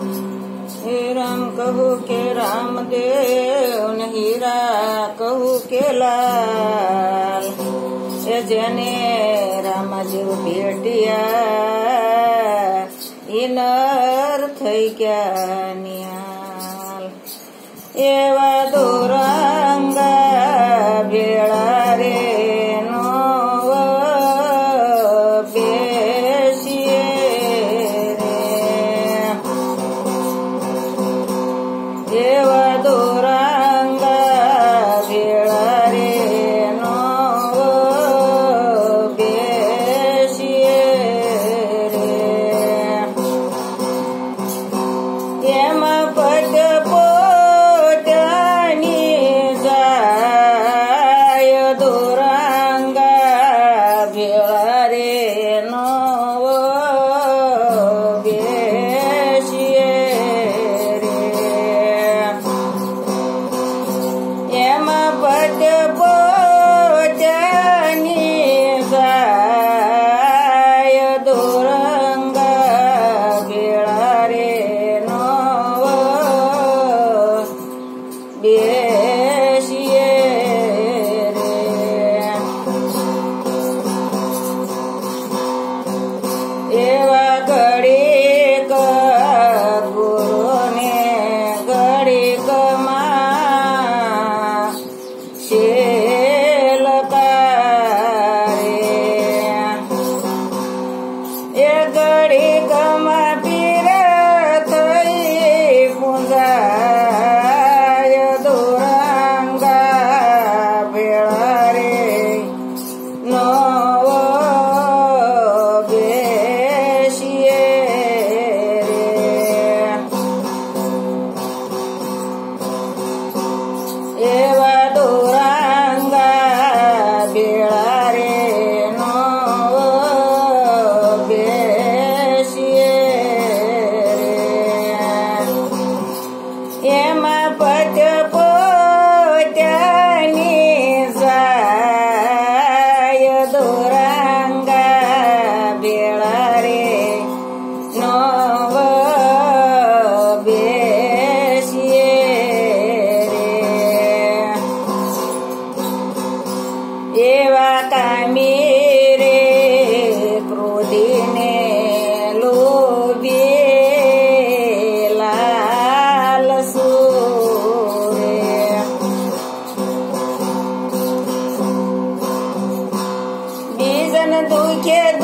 हे राम कहू के राम देव हीरा कहू के लाल। जने राम जीव बेटिया इनर थी क्या निया एवा दोरा ದೇವದೋ Yama Bada Bo Hallelujah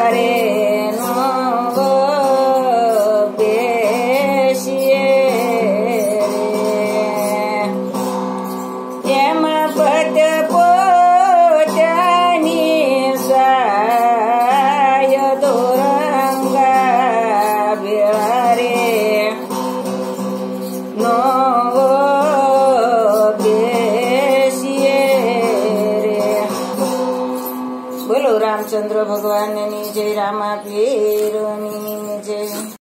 Hare ભગવાનની જય રામા પીરની